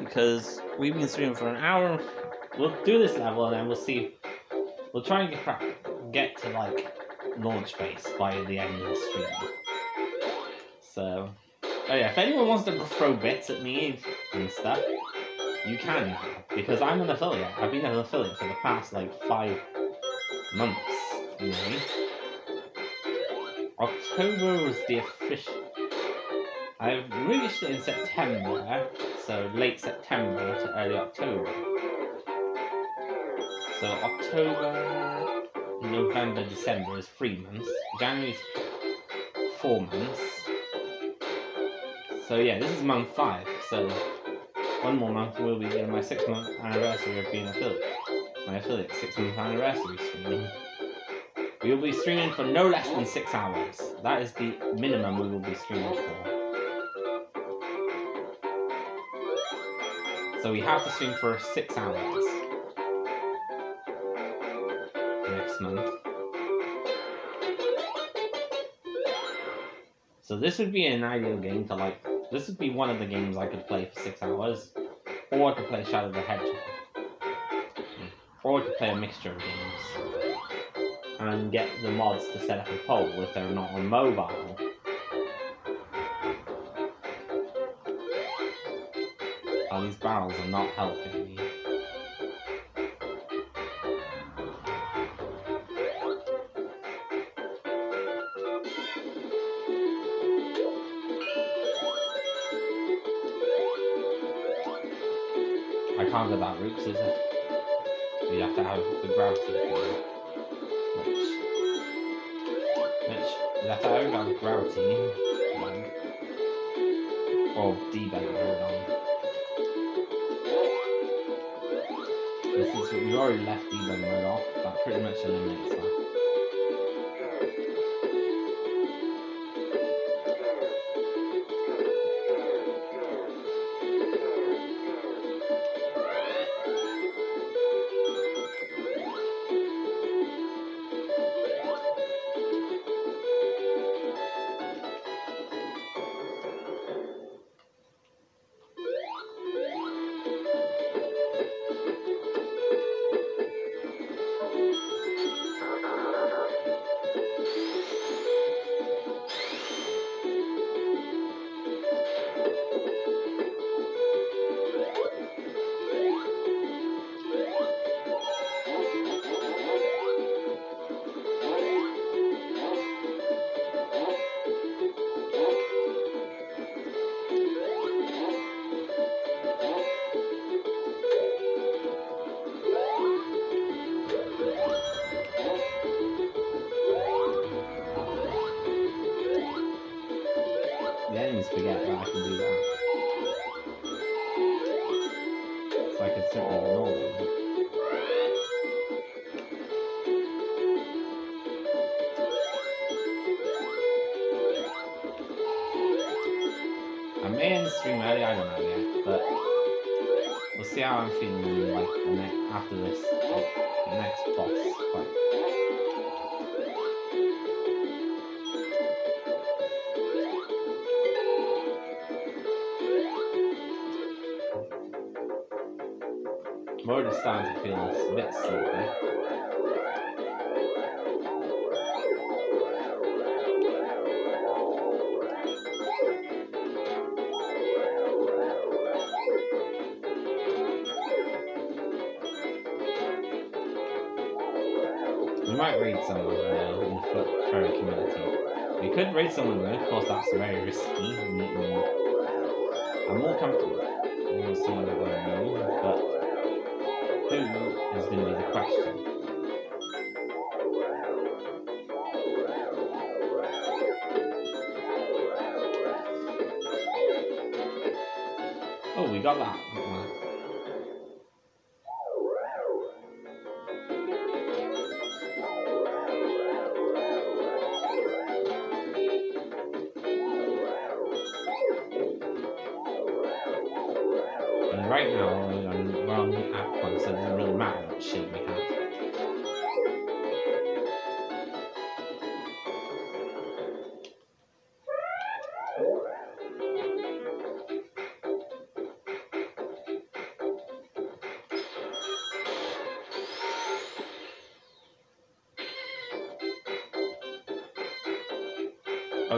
because we've been streaming for an hour. We'll do this level and then we'll see. We'll try and get get to like launch base by the end of the stream. So, oh yeah, if anyone wants to throw bits at me and stuff, you can because I'm an affiliate. I've been an affiliate for the past like five months. You know. October was the official. I released it in September, so late September to early October. So October, November, December is three months. January's four months. So yeah, this is month five. So one more month will be my six month anniversary of being affiliate. My affiliate six month anniversary stream. We will be streaming for no less than six hours. That is the minimum we will be streaming for. So we have to stream for six hours next month. So this would be an ideal game to like. This would be one of the games I could play for six hours, or I could play Shadow the Hedgehog, or I could play a mixture of games and get the mods to set up a poll if they're not on mobile. These barrels are not helping me. That route, have to have the gravity for it. Which, have on gravity. One. Or debug hold on. This is, we've already left debug mode off, that pretty much eliminates that. Like the next, after this. next boss fight. I'm already starting to feel a bit sleepy. Eh? Someone uh, in the Foot Furry community. We could raid someone though, of course that's very risky. I'm more comfortable with someone that I know, but who is going to be the question? Oh, we got that.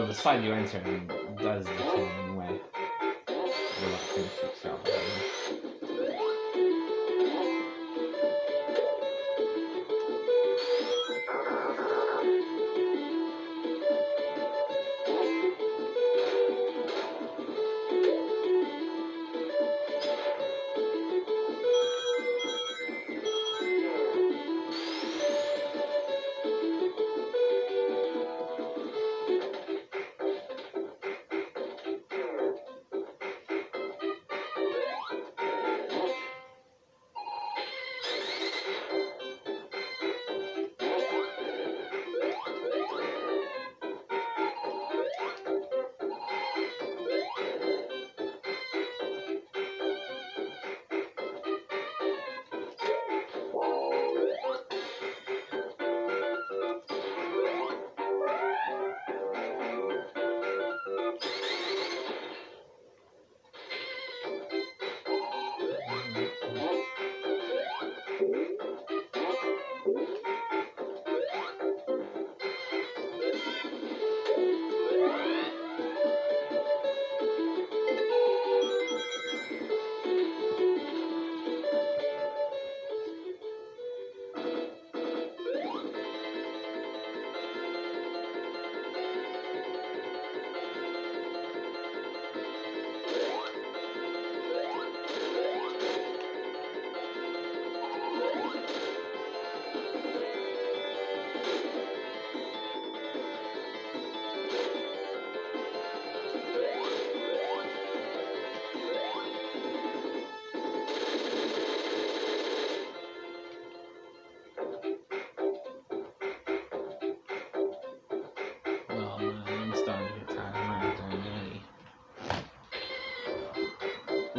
The side you enter does determine shoots out.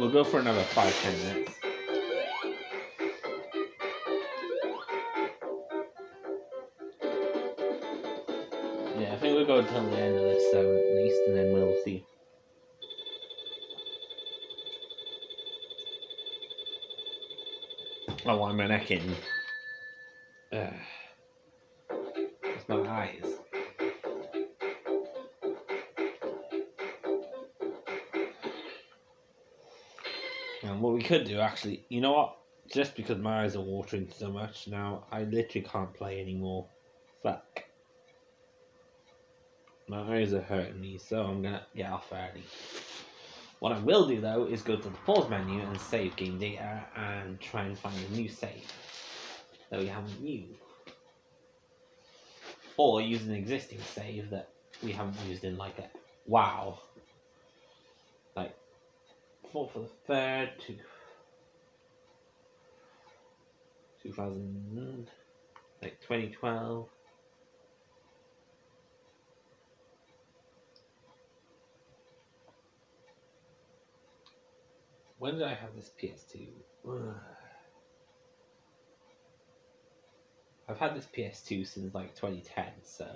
We'll go for another five, ten minutes. Yeah, I think we'll go until the end of this seven at least, and then we'll see. Oh, I'm an in. Could do, actually, you know what? Just because my eyes are watering so much now, I literally can't play anymore. Fuck. My eyes are hurting me, so I'm gonna get off early. What I will do though is go to the pause menu and save game data and try and find a new save that we haven't used. Or use an existing save that we haven't used in like a wow. Like four for the third to 2000 like 2012 when did I have this PS2 Ugh. I've had this PS2 since like 2010, so.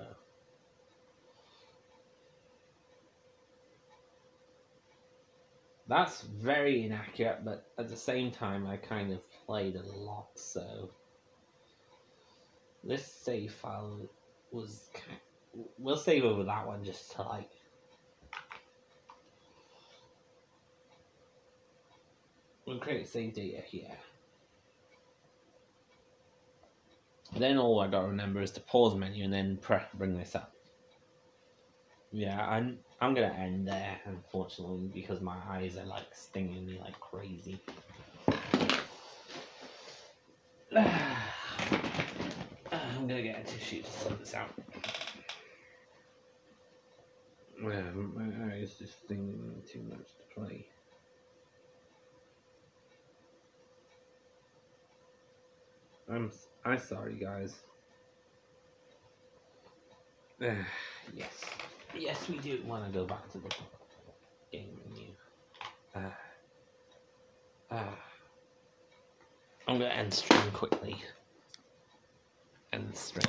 That's very inaccurate, but at the same time, I kind of played a lot, so. This save file was. We'll save over that one just to like. We'll create save data here. Then all I gotta remember is to pause menu and then press bring this up. Yeah, I'm I'm gonna end there, unfortunately, because my eyes are like stinging me like crazy. I'm gonna get a tissue to sort this out. Yeah, my eyes just stinging too much to play. I'm I'm sorry, guys. yes, yes, we do want to go back to the game menu. Uh, uh, I'm gonna end stream quickly. End stream.